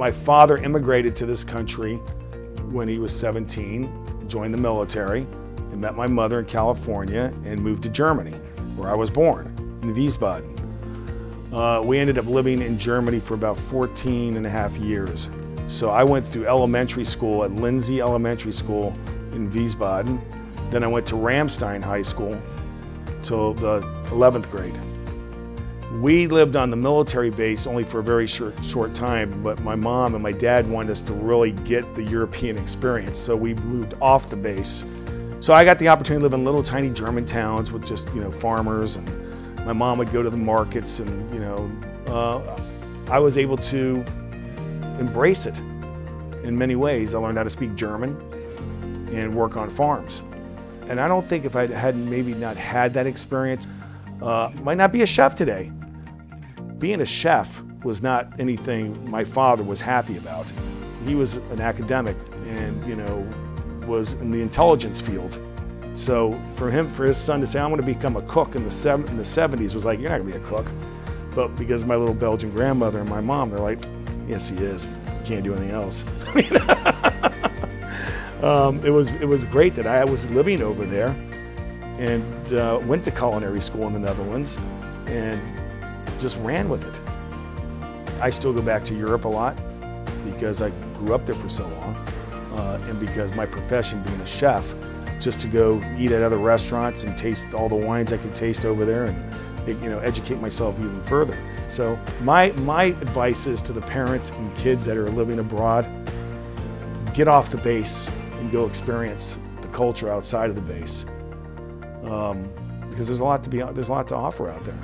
my father immigrated to this country when he was 17, joined the military, and met my mother in California and moved to Germany, where I was born, in Wiesbaden. Uh, we ended up living in Germany for about 14 and a half years. So I went through elementary school at Lindsey Elementary School in Wiesbaden. Then I went to Ramstein High School till the 11th grade. We lived on the military base only for a very short, short time, but my mom and my dad wanted us to really get the European experience, so we moved off the base. So I got the opportunity to live in little tiny German towns with just, you know, farmers, and my mom would go to the markets, and, you know, uh, I was able to embrace it in many ways. I learned how to speak German and work on farms. And I don't think if I hadn't maybe not had that experience, uh, might not be a chef today. Being a chef was not anything my father was happy about. He was an academic and, you know, was in the intelligence field. So for him, for his son to say, I'm going to become a cook in the, seven, in the 70s was like, you're not going to be a cook. But because my little Belgian grandmother and my mom, they're like, yes, he is. He can't do anything else. um, it, was, it was great that I was living over there and uh, went to culinary school in the Netherlands and just ran with it. I still go back to Europe a lot because I grew up there for so long uh, and because my profession being a chef, just to go eat at other restaurants and taste all the wines I could taste over there and you know educate myself even further. So my my advice is to the parents and kids that are living abroad, get off the base and go experience the culture outside of the base. Um, because there's a lot to be there's a lot to offer out there.